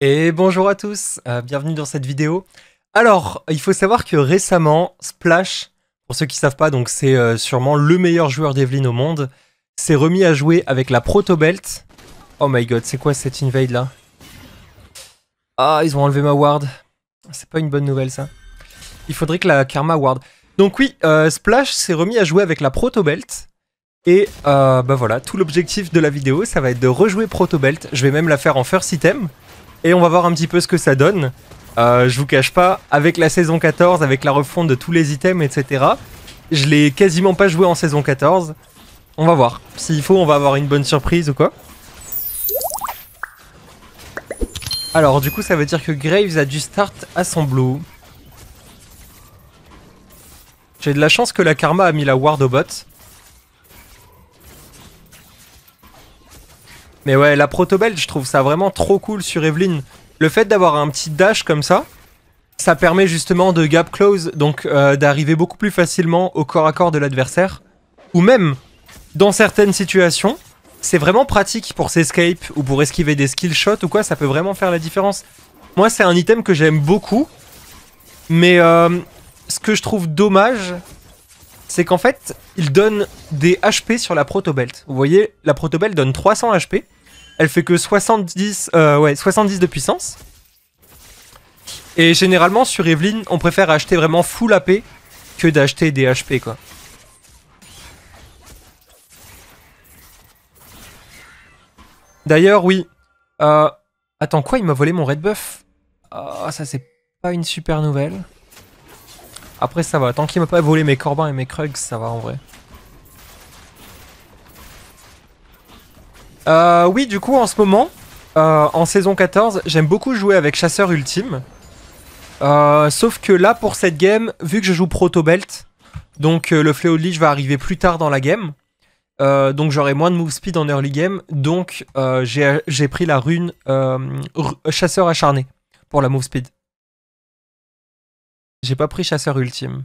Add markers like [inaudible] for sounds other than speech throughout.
Et bonjour à tous, euh, bienvenue dans cette vidéo. Alors, il faut savoir que récemment, Splash, pour ceux qui savent pas, donc c'est euh, sûrement le meilleur joueur d'Evelyn au monde, s'est remis à jouer avec la Proto Belt. Oh my god, c'est quoi cette invade là? Ah, ils ont enlevé ma ward. C'est pas une bonne nouvelle ça. Il faudrait que la Karma ward. Donc oui, euh, Splash s'est remis à jouer avec la Proto Belt. Et bah voilà, tout l'objectif de la vidéo, ça va être de rejouer Proto Belt. Je vais même la faire en first item. Et on va voir un petit peu ce que ça donne. Euh, je vous cache pas, avec la saison 14, avec la refonte de tous les items, etc. Je l'ai quasiment pas joué en saison 14. On va voir. S'il faut, on va avoir une bonne surprise ou quoi. Alors du coup, ça veut dire que Graves a dû start à son blue. J'ai de la chance que la Karma a mis la ward au bot. Mais ouais, la proto-belt, je trouve ça vraiment trop cool sur Evelyn. Le fait d'avoir un petit dash comme ça, ça permet justement de gap close, donc euh, d'arriver beaucoup plus facilement au corps à corps de l'adversaire. Ou même, dans certaines situations, c'est vraiment pratique pour s'escape ou pour esquiver des skill shots ou quoi, ça peut vraiment faire la différence. Moi, c'est un item que j'aime beaucoup, mais euh, ce que je trouve dommage, c'est qu'en fait, il donne des HP sur la proto-belt. Vous voyez, la proto-belt donne 300 HP, elle fait que 70, euh, ouais, 70 de puissance. Et généralement sur Evelyn, on préfère acheter vraiment full AP que d'acheter des HP quoi. D'ailleurs, oui. Euh, attends, quoi Il m'a volé mon red buff? Ah, ça c'est pas une super nouvelle. Après, ça va. Tant qu'il m'a pas volé mes corbins et mes krugs, ça va en vrai. Euh, oui, du coup, en ce moment, euh, en saison 14, j'aime beaucoup jouer avec Chasseur Ultime. Euh, sauf que là, pour cette game, vu que je joue Proto Belt, donc le Fléau de Lich va arriver plus tard dans la game. donc j'aurai moins de move speed en early game. Donc j'ai pris la rune Chasseur Acharné pour la move speed. J'ai pas pris Chasseur Ultime.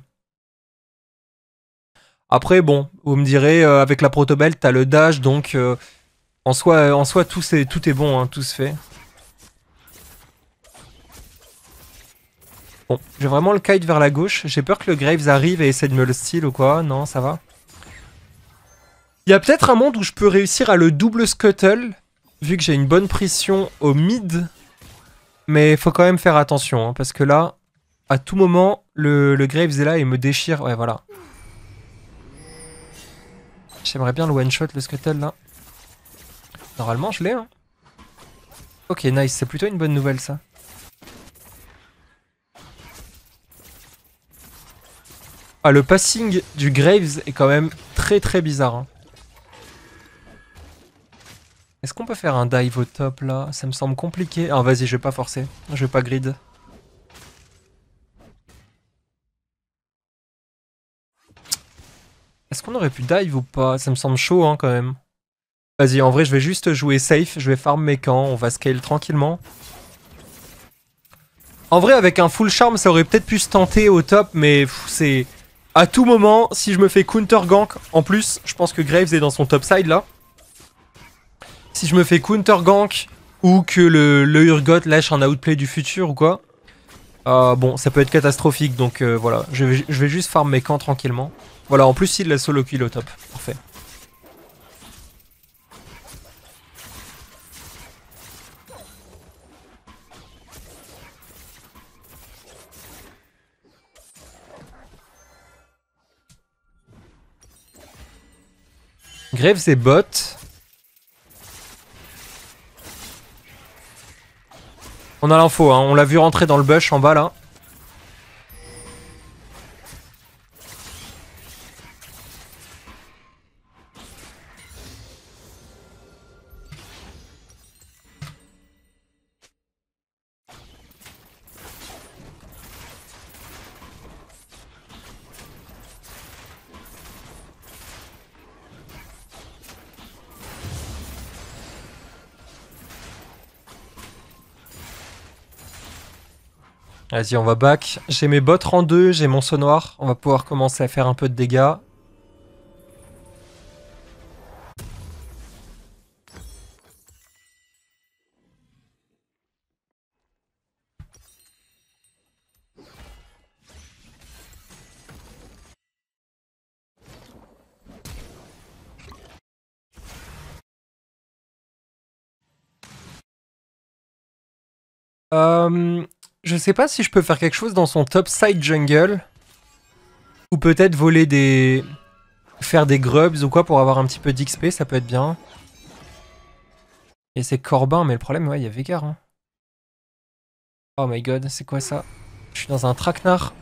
Après, bon, vous me direz, avec la Proto Belt, t'as le dash, donc en soi, en soi tout, est, bon, hein, tout se fait. Bon, j'ai vraiment le kite vers la gauche. J'ai peur que le Graves arrive et essaie de me le steal ou quoi. Non, ça va. Il y a peut-être un monde où je peux réussir à le double scuttle, vu que j'ai une bonne pression au mid. Mais faut quand même faire attention, hein, parce que là, à tout moment, le, le Graves est là et me déchire. Ouais, voilà. J'aimerais bien le one-shot, le scuttle, là. Normalement, je l'ai. Hein. Ok, nice. C'est plutôt une bonne nouvelle, ça. Ah, le passing du Graves est quand même très très bizarre. Hein. Est-ce qu'on peut faire un dive au top là? Ça me semble compliqué. Ah vas-y, je vais pas forcer. Je vais pas grid. Est-ce qu'on aurait pu dive ou pas? Ça me semble chaud hein, quand même. Vas-y, en vrai, je vais juste jouer safe. Je vais farm mes camps. On va scale tranquillement. En vrai, avec un full charm, ça aurait peut-être pu se tenter au top, mais c'est... À tout moment, si je me fais counter gank, en plus, je pense que Graves est dans son top side, là. Si je me fais counter gank, ou que le, le Urgot lâche un outplay du futur ou quoi, euh, bon, ça peut être catastrophique, donc euh, voilà. Je vais, juste farm mes camps tranquillement. Voilà, en plus, il la solo kill au top. Parfait. Grève ses bottes. On a l'info, hein. on l'a vu rentrer dans le bush en bas là. Vas-y, on va back. J'ai mes bottes en deux, j'ai mon sonoir. On va pouvoir commencer à faire un peu de dégâts. Euh, je sais pas si je peux faire quelque chose dans son top side jungle. Ou peut-être voler des... Faire des grubs ou quoi pour avoir un petit peu d'XP, ça peut être bien. Et c'est Corbin, mais le problème, ouais, il y a Vegar. Hein. Oh my god, c'est quoi ça? Je suis dans un traquenard.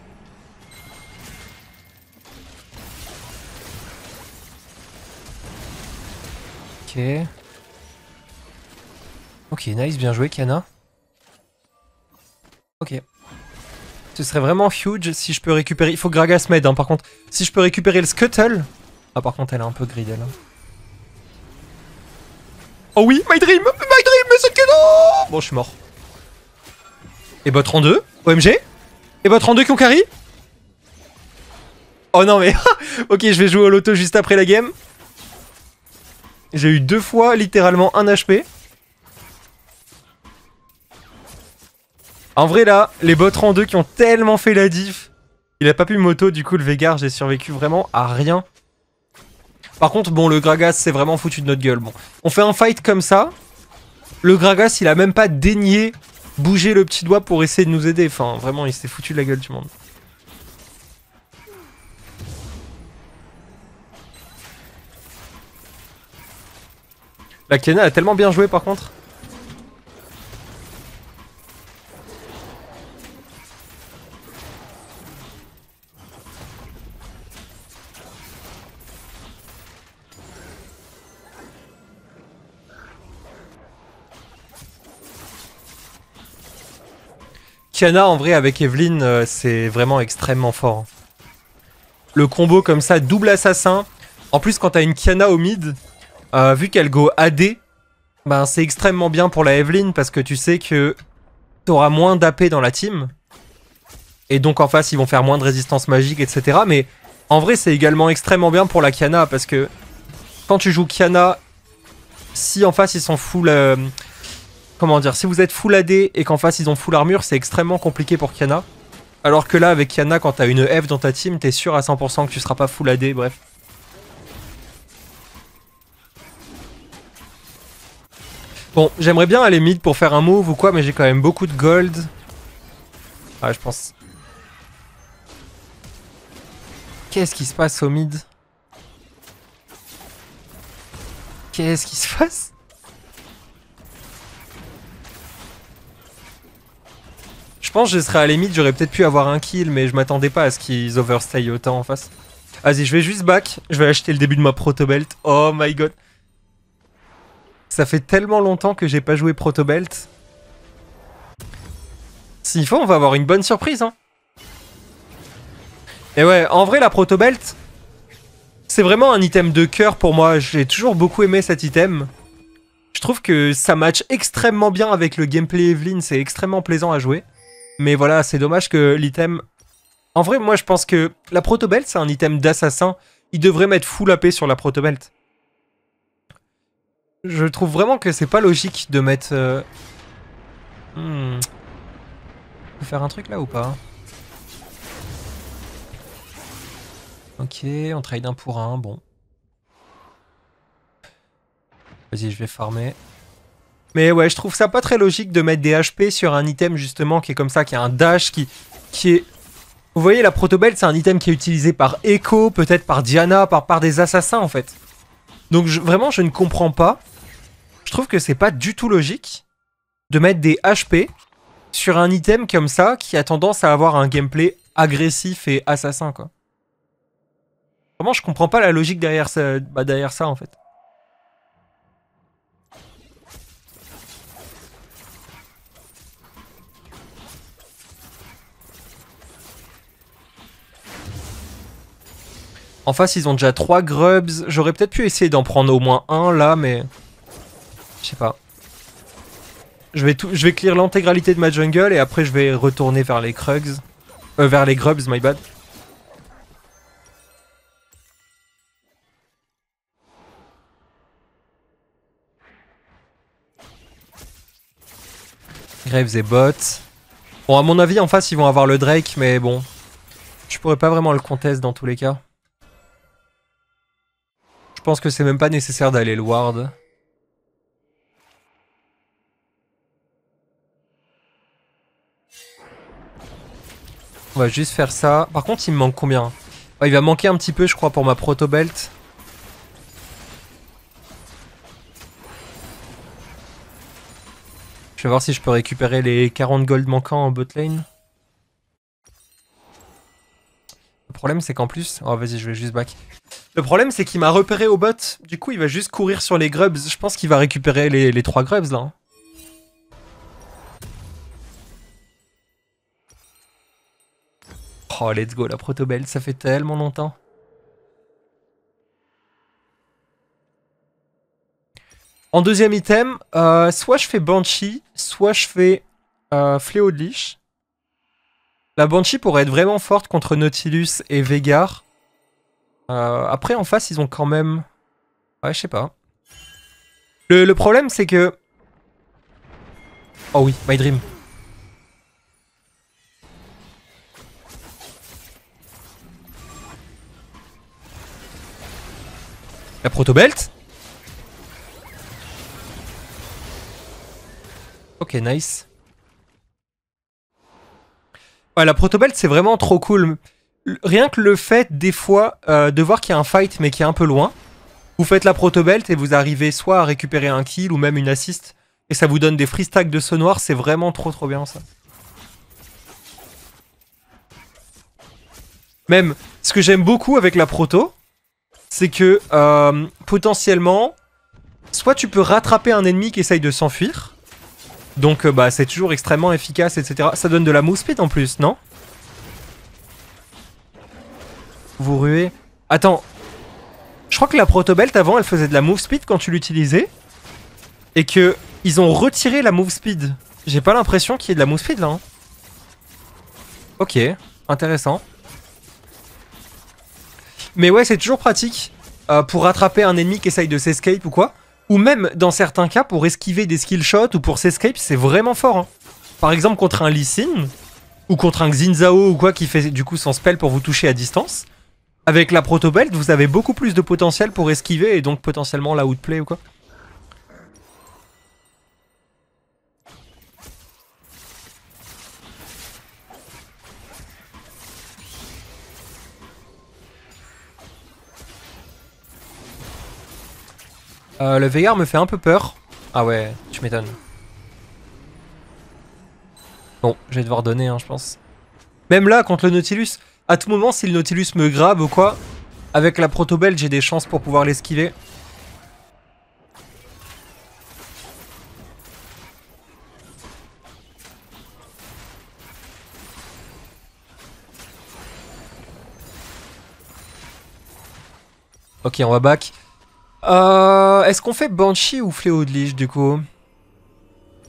Ok. Ok, nice, bien joué, Kana. Ok. Ce serait vraiment huge si je peux récupérer... Il faut que Gragas m'aide, hein, par contre. Si je peux récupérer le Scuttle... Ah, par contre, elle est un peu grid, elle. Hein. Oh oui, my dream My dream, mais c'est cadeau Bon, je suis mort. Et bot 32 OMG Et bot 32 qui ont carry Oh non, mais... [laughs] ok, je vais jouer au loto juste après la game. J'ai eu deux fois, littéralement, un HP. En vrai, là, les en deux qui ont tellement fait la diff. Il a pas pu moto, du coup, le Vegar, j'ai survécu vraiment à rien. Par contre, bon, le Gragas, c'est vraiment foutu de notre gueule. Bon, on fait un fight comme ça. Le Gragas, il a même pas daigné bouger le petit doigt pour essayer de nous aider. Enfin, vraiment, il s'est foutu de la gueule du monde. La Kena a tellement bien joué par contre. Kiana en vrai avec Evelyn euh, c'est vraiment extrêmement fort. Le combo comme ça, double assassin. En plus quand t'as une Kiana au mid, euh, vu qu'elle go AD, ben c'est extrêmement bien pour la Evelyn parce que tu sais que t'auras moins d'AP dans la team. Et donc en face ils vont faire moins de résistance magique etc. Mais en vrai c'est également extrêmement bien pour la Kiana parce que quand tu joues Kiana, si en face ils sont full... Euh, comment dire, si vous êtes full AD et qu'en face ils ont full armure, c'est extrêmement compliqué pour Kiana. Alors que là, avec Kiana, quand t'as une F dans ta team, t'es sûr à 100% que tu seras pas full AD, bref. Bon, j'aimerais bien aller mid pour faire un move ou quoi, mais j'ai quand même beaucoup de gold. Ah, je pense... Qu'est-ce qui se passe au mid? Qu'est-ce qui se passe? Je pense que je serais à la limite, j'aurais peut-être pu avoir un kill, mais je m'attendais pas à ce qu'ils overstay autant en face. Vas-y, je vais juste back, je vais acheter le début de ma protobelt. Oh my god. Ça fait tellement longtemps que j'ai pas joué protobelt. S'il faut, on va avoir une bonne surprise. Hein. Et ouais, en vrai, la protobelt, c'est vraiment un item de cœur pour moi. J'ai toujours beaucoup aimé cet item. Je trouve que ça match extrêmement bien avec le gameplay Evelyn, c'est extrêmement plaisant à jouer. Mais voilà, c'est dommage que l'item... En vrai, moi je pense que la protobelt, c'est un item d'assassin. Il devrait mettre full AP sur la protobelt. Je trouve vraiment que c'est pas logique de mettre... Euh... Hmm. faire un truc là ou pas? Ok, on trade un pour un, bon. Vas-y, je vais farmer. Mais ouais, je trouve ça pas très logique de mettre des HP sur un item justement qui est comme ça, qui a un dash, qui, qui est... Vous voyez, la protobelle, c'est un item qui est utilisé par Echo, peut-être par Diana, par, des assassins en fait. Donc vraiment, je ne comprends pas. Je trouve que c'est pas du tout logique de mettre des HP sur un item comme ça qui a tendance à avoir un gameplay agressif et assassin quoi. Vraiment, je comprends pas la logique derrière ça, bah, derrière ça en fait. En face, ils ont déjà 3 grubs. J'aurais peut-être pu essayer d'en prendre au moins un là, mais... Je sais pas. Je vais, clear l'intégralité de ma jungle et après je vais retourner vers les Krugs. Euh, vers les grubs, my bad. Graves et bots. Bon, à mon avis, en face, ils vont avoir le Drake, mais bon. Je pourrais pas vraiment le contest dans tous les cas. Je pense que c'est même pas nécessaire d'aller le ward. va juste faire ça. Par contre, il me manque combien? Il va manquer un petit peu, je crois, pour ma proto-belt. Je vais voir si je peux récupérer les 40 gold manquants en bot lane. Le problème, c'est qu'en plus... Oh, vas-y, je vais juste back. Le problème, c'est qu'il m'a repéré au bot. Du coup, il va juste courir sur les grubs. Je pense qu'il va récupérer les, 3 grubs, là. Hein. Oh, let's go, la protobelle, ça fait tellement longtemps. En deuxième item, euh, soit je fais Banshee, soit je fais euh, Fléau de Liche. La Banshee pourrait être vraiment forte contre Nautilus et Vegar. Euh, après, en face, ils ont quand même... Ouais, je sais pas. Le, le problème, c'est que... Oh oui, My Dream. La proto-belt Ok, nice. Ouais, la proto-belt, c'est vraiment trop cool. Rien que le fait, des fois, euh, de voir qu'il y a un fight, mais qui est un peu loin, vous faites la proto-belt et vous arrivez soit à récupérer un kill ou même une assist, et ça vous donne des free stacks de saut noir, c'est vraiment trop trop bien ça. Même, ce que j'aime beaucoup avec la proto, c'est que euh, potentiellement, soit tu peux rattraper un ennemi qui essaye de s'enfuir, donc euh, bah c'est toujours extrêmement efficace, etc. Ça donne de la move speed en plus, non? Vous ruez. Attends, je crois que la protobelt avant, elle faisait de la move speed quand tu l'utilisais, et que ils ont retiré la move speed. J'ai pas l'impression qu'il y ait de la move speed là. Hein. Ok, intéressant. Mais ouais, c'est toujours pratique euh, pour rattraper un ennemi qui essaye de s'escape ou quoi. Ou même, dans certains cas, pour esquiver des skill shots ou pour s'escape, c'est vraiment fort. Hein. Par exemple, contre un Lee ou contre un Xin ou quoi qui fait du coup son spell pour vous toucher à distance. Avec la Proto Belt, vous avez beaucoup plus de potentiel pour esquiver et donc potentiellement la outplay ou quoi. Euh, le Veillard me fait un peu peur. Ah ouais, tu m'étonnes. Bon, je vais devoir donner, hein, je pense. Même là, contre le Nautilus, à tout moment, si le Nautilus me grabe ou quoi, avec la proto-belle, j'ai des chances pour pouvoir l'esquiver. Ok, on va back. Euh, Est-ce qu'on fait Banshee ou Fléau de Liche du coup?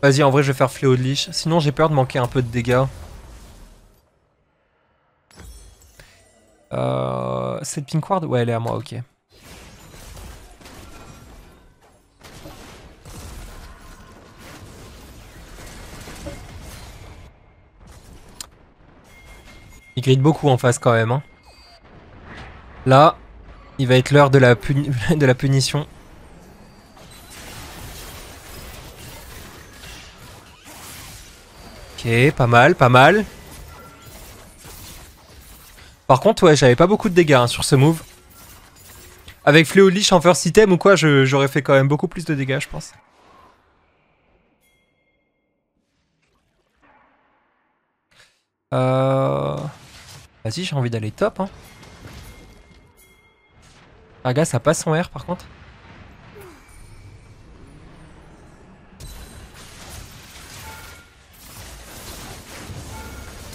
Vas-y, en vrai, je vais faire Fléau de Liche. Sinon, j'ai peur de manquer un peu de dégâts. Euh, cette Pink Ward Ouais, elle est à moi, ok. Il grille beaucoup en face quand même. Hein. Là, il va être l'heure de, [laughs] de la punition. Ok, pas mal, pas mal. Par contre, ouais, j'avais pas beaucoup de dégâts hein, sur ce move. Avec Fléau Lich en first item ou quoi, j'aurais fait quand même beaucoup plus de dégâts, je pense. Euh... Vas-y, j'ai envie d'aller top. Hein. Raga, ça passe son R par contre.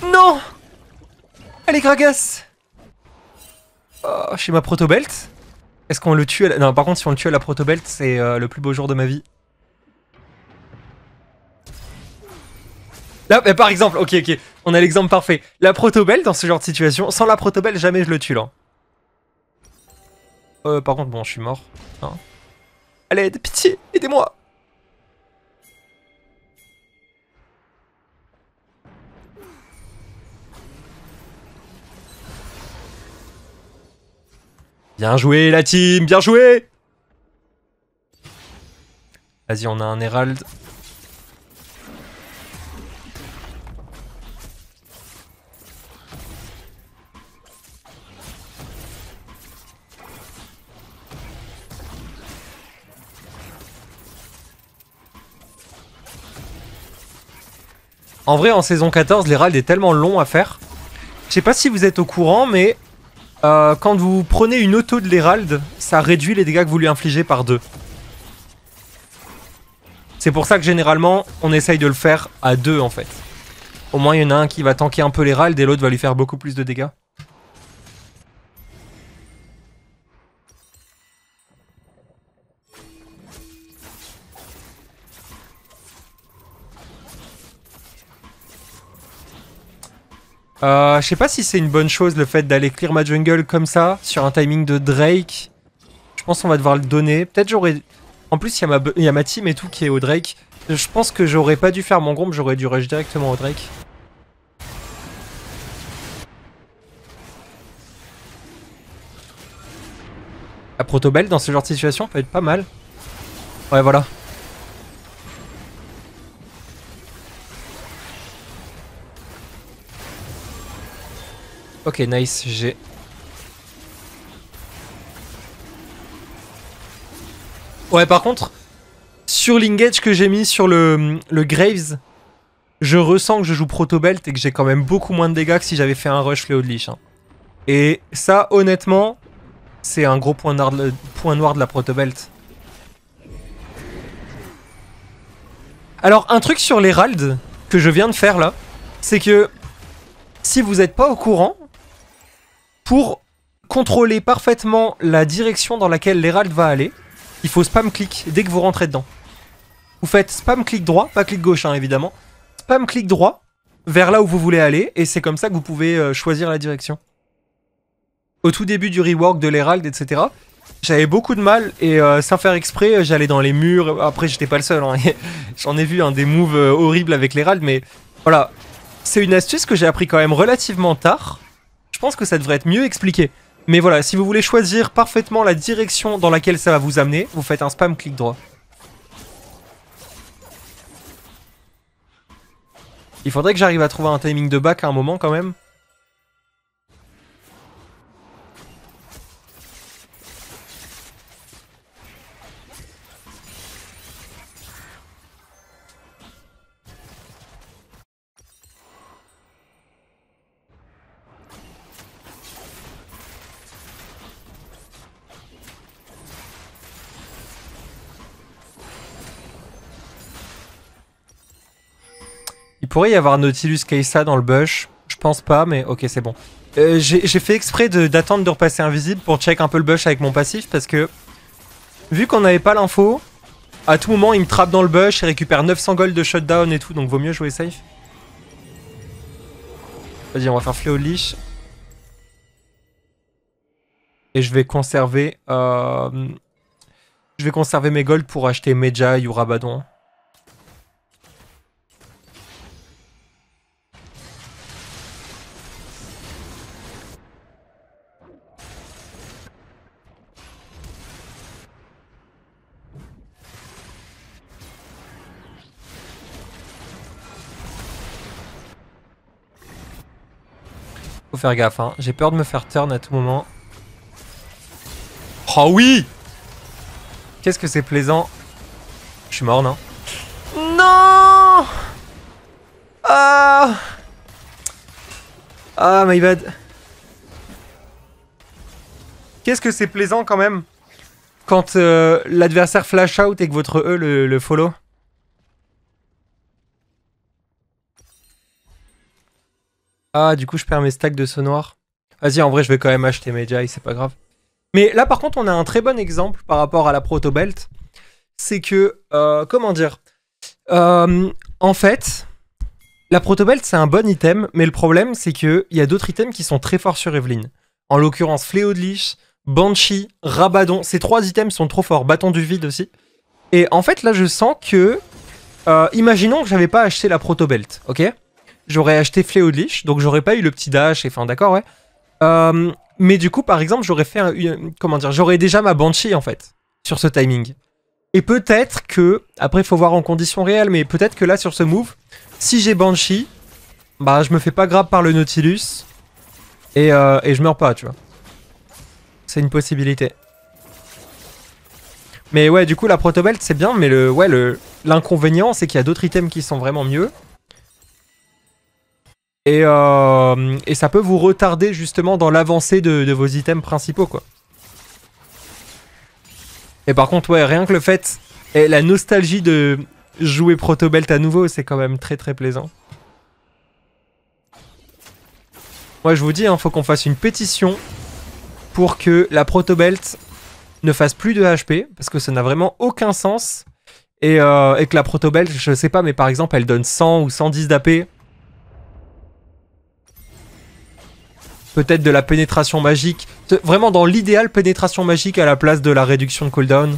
Non Allez, Gragas oh, Chez ma protobelt Est-ce qu'on le tue à la... Non, par contre, si on le tue à la protobelt, c'est euh, le plus beau jour de ma vie. Là, par exemple, ok, ok, on a l'exemple parfait. La protobelt, dans ce genre de situation, sans la protobelt, jamais je le tue, là. Euh, par contre, bon, je suis mort. Hein. Allez, pitié, aidez-moi Bien joué la team, bien joué Vas-y, on a un Herald. En vrai, en saison 14, l'Herald est tellement long à faire. Je sais pas si vous êtes au courant, mais euh, quand vous prenez une auto de l'Herald, ça réduit les dégâts que vous lui infligez par deux. C'est pour ça que généralement, on essaye de le faire à deux en fait. Au moins, il y en a un qui va tanker un peu l'Herald et l'autre va lui faire beaucoup plus de dégâts. Euh, je sais pas si c'est une bonne chose le fait d'aller clear ma jungle comme ça, sur un timing de Drake. Je pense qu'on va devoir le donner. Peut-être j'aurais... En plus, il y, y, a ma team et tout qui est au Drake. Je pense que j'aurais pas dû faire mon groupe, j'aurais dû rush directement au Drake. La protobelle dans ce genre de situation peut être pas mal. Ouais, voilà. Ok, nice, j'ai... Ouais, par contre, sur l'engage que j'ai mis sur le, Graves, je ressens que je joue Protobelt et que j'ai quand même beaucoup moins de dégâts que si j'avais fait un rush Fléau de Lich. Hein. Et ça, honnêtement, c'est un gros point noir de, point noir de la Protobelt. Alors, un truc sur l'Herald que je viens de faire là, c'est que si vous n'êtes pas au courant, pour contrôler parfaitement la direction dans laquelle l'Herald va aller, il faut spam clic dès que vous rentrez dedans. Vous faites spam clic droit, pas clic gauche hein, évidemment. Spam clic droit vers là où vous voulez aller et c'est comme ça que vous pouvez euh, choisir la direction. Au tout début du rework de l'Herald, etc., j'avais beaucoup de mal et euh, sans faire exprès, j'allais dans les murs. Après, j'étais pas le seul. Hein. [laughs] J'en ai vu un des moves euh, horribles avec l'Herald, mais voilà. C'est une astuce que j'ai appris quand même relativement tard je pense que ça devrait être mieux expliqué. Mais voilà, si vous voulez choisir parfaitement la direction dans laquelle ça va vous amener, vous faites un spam clic droit. Il faudrait que j'arrive à trouver un timing de back à un moment quand même. Pourrait y avoir Nautilus Keisa dans le bush? Je pense pas, mais ok, c'est bon. Euh, j'ai fait exprès d'attendre de, repasser invisible pour check un peu le bush avec mon passif parce que vu qu'on n'avait pas l'info, à tout moment il me trappe dans le bush et récupère 900 gold de shutdown et tout, donc vaut mieux jouer safe. Vas-y, on va faire fléau de liche. Et je vais conserver... Euh, je vais conserver mes golds pour acheter Meja ou Rabadon. Faut faire gaffe, hein. J'ai peur de me faire turn à tout moment. Oh oui Qu'est-ce que c'est plaisant. Je suis mort, non? Non Ah Ah, my bad. Qu'est-ce que c'est plaisant quand même? Quand euh, l'adversaire flash out et que votre E le follow? Ah, du coup, je perds mes stacks de ce noir. Vas-y, en vrai, je vais quand même acheter mes Jai, c'est pas grave. Mais là, par contre, on a un très bon exemple par rapport à la Proto Belt. C'est que, euh, comment dire euh, En fait, la Proto Belt, c'est un bon item, mais le problème, c'est qu'il y a d'autres items qui sont très forts sur Evelyn. En l'occurrence, Fléau de Lich, Banshee, Rabadon. Ces trois items sont trop forts. Bâton du vide aussi. Et en fait, là, je sens que... Euh, imaginons que j'avais pas acheté la Proto Belt, ok? J'aurais acheté Fléau de Lich, donc j'aurais pas eu le petit dash, enfin d'accord, ouais. Euh, mais du coup, par exemple, j'aurais fait, comment dire, j'aurais déjà ma Banshee, en fait, sur ce timing. Et peut-être que, après, il faut voir en conditions réelles, mais peut-être que là, sur ce move, si j'ai Banshee, bah, je me fais pas grave par le Nautilus, et, euh, et je meurs pas, tu vois. C'est une possibilité. Mais ouais, du coup, la Protobelt, c'est bien, mais le, ouais, l'inconvénient, c'est qu'il y a d'autres items qui sont vraiment mieux. Et, et, ça peut vous retarder justement dans l'avancée de, vos items principaux, quoi. Et par contre, ouais, rien que le fait, et la nostalgie de jouer Protobelt à nouveau, c'est quand même très très plaisant. Moi, je vous dis, hein, faut qu'on fasse une pétition pour que la Protobelt ne fasse plus de HP, parce que ça n'a vraiment aucun sens. Et, euh, et que la Protobelt, je sais pas, mais par exemple, elle donne 100 ou 110 d'AP. Peut-être de la pénétration magique. Vraiment dans l'idéal, pénétration magique à la place de la réduction de cooldown.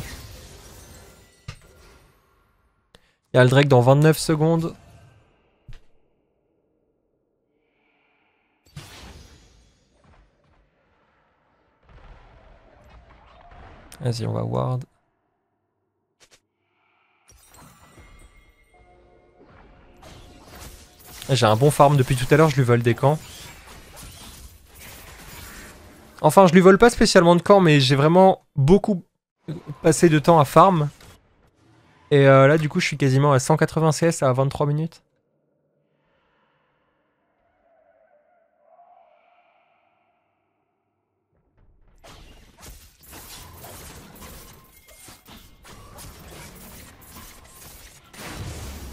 Il y a le Drake dans 29 secondes. Vas-y, on va ward. J'ai un bon farm depuis tout à l'heure, je lui vole des camps. Enfin, je lui vole pas spécialement de camps, mais j'ai vraiment beaucoup passé de temps à farm. Et euh, là, du coup, je suis quasiment à 180 CS à 23 minutes.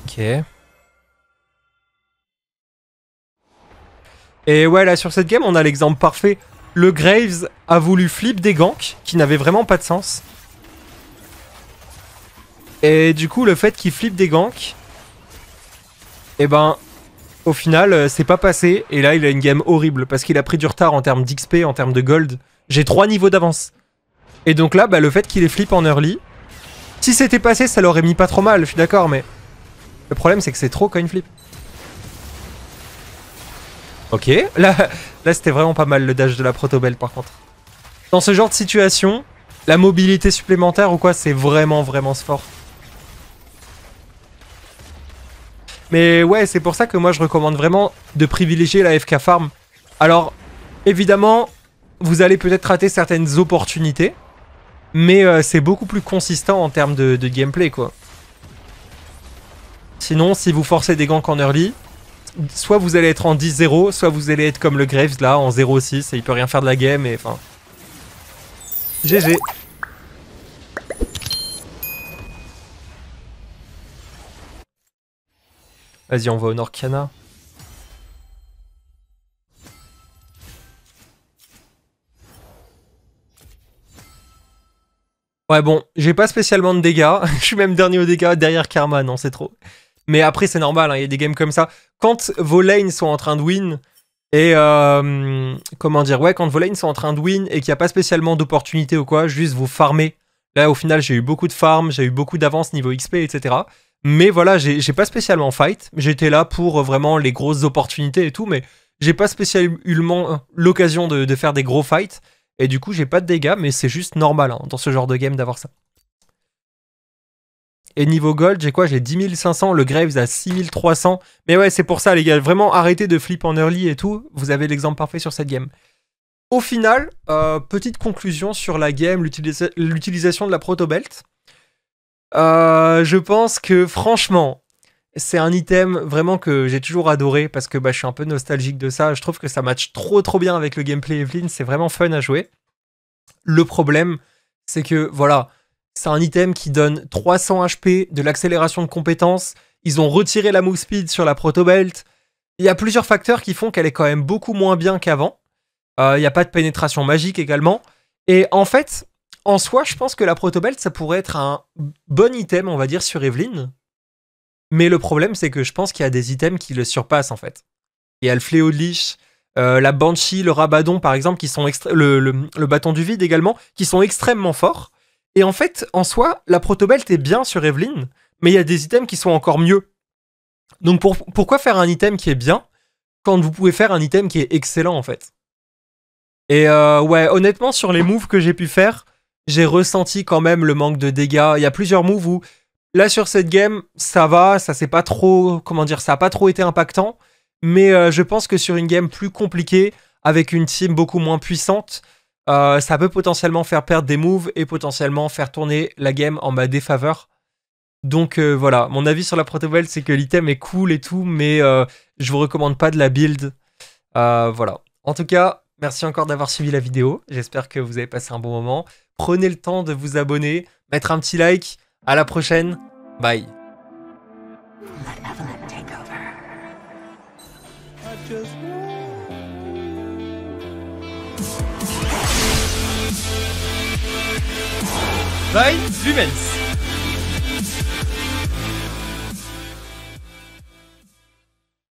Ok. Et ouais, là, sur cette game, on a l'exemple parfait. Le Graves a voulu flip des ganks qui n'avaient vraiment pas de sens. Et du coup, le fait qu'il flippe des ganks, eh ben, au final, euh, c'est pas passé. Et là, il a une game horrible parce qu'il a pris du retard en termes d'XP, en termes de gold. J'ai trois niveaux d'avance. Et donc là, bah, le fait qu'il ait flip en early, si c'était passé, ça l'aurait mis pas trop mal, je suis d'accord, mais le problème, c'est que c'est trop coin flip. Ok, là, là c'était vraiment pas mal le dash de la protobelle par contre. Dans ce genre de situation, la mobilité supplémentaire ou quoi, c'est vraiment vraiment fort. Mais ouais, c'est pour ça que moi je recommande vraiment de privilégier la FK Farm. Alors, évidemment, vous allez peut-être rater certaines opportunités, mais euh, c'est beaucoup plus consistant en termes de, gameplay, quoi. Sinon, si vous forcez des ganks en early, soit vous allez être en 10-0, soit vous allez être comme le Graves là, en 0-6, et il peut rien faire de la game, et enfin... GG Vas-y, on va au Norcana. Ouais, bon, j'ai pas spécialement de dégâts. [laughs] Je suis même dernier au dégâts derrière Karma, non, c'est trop. Mais après, c'est normal, hein, il y a des games comme ça. Quand vos lanes sont en train de win, et euh, comment dire, ouais, quand vos lanes sont en train de win et qu'il n'y a pas spécialement d'opportunité ou quoi, juste vous farmez. Là, au final, j'ai eu beaucoup de farm, j'ai eu beaucoup d'avance niveau XP, etc. Mais voilà, j'ai pas spécialement fight. J'étais là pour euh, vraiment les grosses opportunités et tout, mais j'ai pas spécialement euh, l'occasion de, faire des gros fights. Et du coup, j'ai pas de dégâts, mais c'est juste normal hein, dans ce genre de game d'avoir ça. Et niveau gold, j'ai quoi? J'ai 10 500, le Graves à 6300. Mais ouais, c'est pour ça, les gars. Vraiment, arrêtez de flip en early et tout. Vous avez l'exemple parfait sur cette game. Au final, euh, petite conclusion sur la game, l'utilisation de la proto-belt. Euh, je pense que franchement, c'est un item vraiment que j'ai toujours adoré parce que bah, je suis un peu nostalgique de ça. Je trouve que ça match trop trop bien avec le gameplay Evelyn. C'est vraiment fun à jouer. Le problème, c'est que voilà, c'est un item qui donne 300 HP, de l'accélération de compétences. Ils ont retiré la move speed sur la proto-belt. Il y a plusieurs facteurs qui font qu'elle est quand même beaucoup moins bien qu'avant. Euh, il n'y a pas de pénétration magique également. Et en fait, en soi, je pense que la protobelt, ça pourrait être un bon item, on va dire, sur Evelyn. Mais le problème, c'est que je pense qu'il y a des items qui le surpassent, en fait. Il y a le fléau de liche, euh, la banshee, le rabadon, par exemple, le, bâton du vide également, qui sont extrêmement forts. Et en fait, en soi, la protobelt est bien sur Evelyn, mais il y a des items qui sont encore mieux. Donc pourquoi faire un item qui est bien quand vous pouvez faire un item qui est excellent, en fait? Et euh, ouais, honnêtement, sur les moves que j'ai pu faire, j'ai ressenti quand même le manque de dégâts. Il y a plusieurs moves où, là sur cette game, ça va, ça c'est pas trop, comment dire, ça a pas trop été impactant. Mais euh, je pense que sur une game plus compliquée, avec une team beaucoup moins puissante, euh, ça peut potentiellement faire perdre des moves et potentiellement faire tourner la game en ma défaveur. Donc euh, voilà, mon avis sur la protobelle, c'est que l'item est cool et tout, mais Je vous recommande pas de la build. Euh, voilà. En tout cas, merci encore d'avoir suivi la vidéo. J'espère que vous avez passé un bon moment. Prenez le temps de vous abonner, mettre un petit like. À la prochaine. Bye. Bye, Lumens